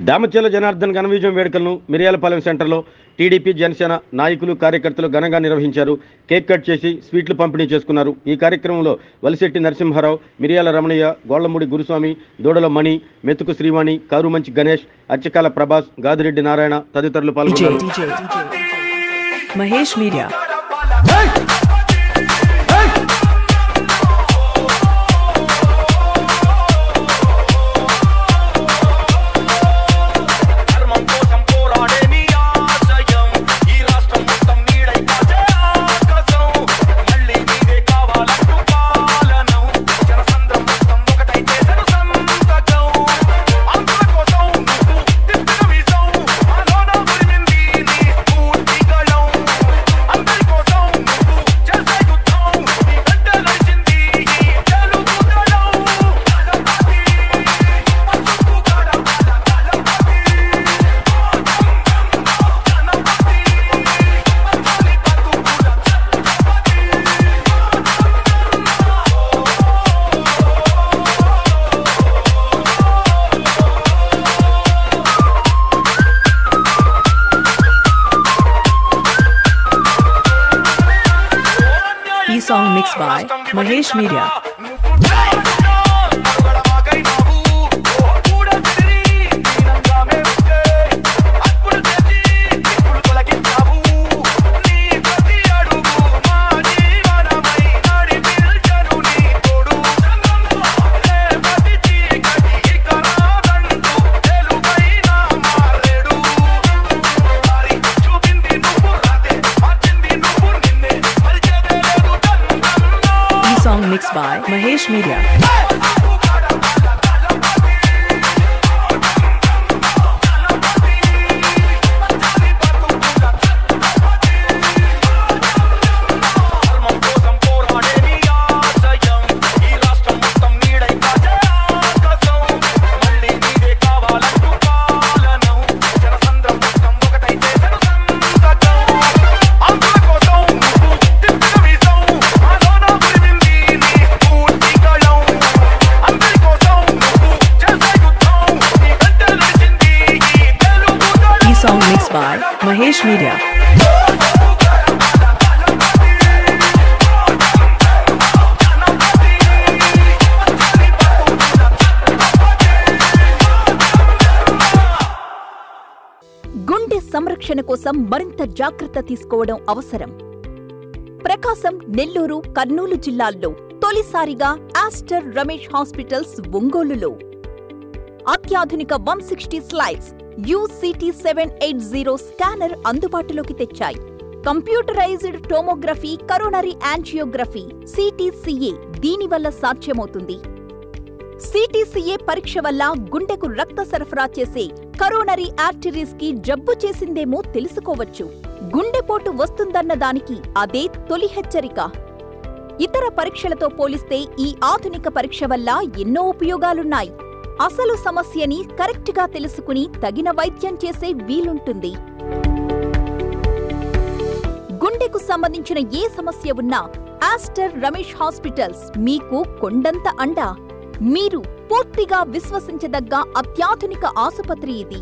దామచెల్ల జనార్దన్ ఘనవిజయం వేడుకలను మిరియాలపాలెం సెంటర్లో టీడీపీ జనసేన నాయకులు కార్యకర్తలు ఘనంగా నిర్వహించారు. కేక్ కట్ చేసి స్వీట్లు పంపిణీ చేసుకున్నారు. ఈ కార్యక్రమంలో వలిశెట్టి నరసింహారావు మిరియాల రమణయ్య గోళ్ళమూడి గురుస్వామి దూడల మణి మెతుకు శ్రీవాణి కారుమంచి గణేష్ అచ్చకాల ప్రభాస్ గాదిరెడ్డి నారాయణ తదితరులు పాల్గొన్నారు. Mahesh media. Mixed by Mahesh Media. Reis Media. Produced by Mahesh Media. గుండె సంరక్షణ కోసం మరింత జాగ్రత్త తీసుకోవడం అవసరం ప్రకాశం నెల్లూరు కర్నూలు జిల్లాల్లో తొలిసారిగా ఆస్టర్ రమేష్ హాస్పిటల్స్ ఒంగోలులో అత్యాధునిక one sixty slides UCT seven eight zero scanner అందుబాటులోకి తెచ్చాయి. Computerized tomography coronary angiography CTCA దీనివల్ల సాధ్యమవుతుంది. సిటీసీఏ పరీక్ష వల్ల గుండెకు రక్త సరఫరా చేసే కరోనరీ ఆర్టరీస్కి జబ్బు చేసిందేమో తెలుసుకోవచ్చు. గుండెపోటు వస్తుందన్న దానికి అదే తొలి హెచ్చరిక. ఇతర పరీక్షలతో పోలిస్తే ఈ ఆధునిక పరీక్ష వల్ల ఎన్నో ఉపయోగాలున్నాయి. అసలు సమస్యని కరెక్ట్గా తెలుసుకుని తగిన వైద్యం చేసే వీలుంటుంది. గుండెకు సంబంధించిన ఏ సమస్య ఉన్నా ఆస్టర్ రమేష్ హాస్పిటల్స్ మీకు కొండంత అండా. మీరు పూర్తిగా విశ్వసించదగ్గ అత్యాధునిక ఆసుపత్రి ఇది.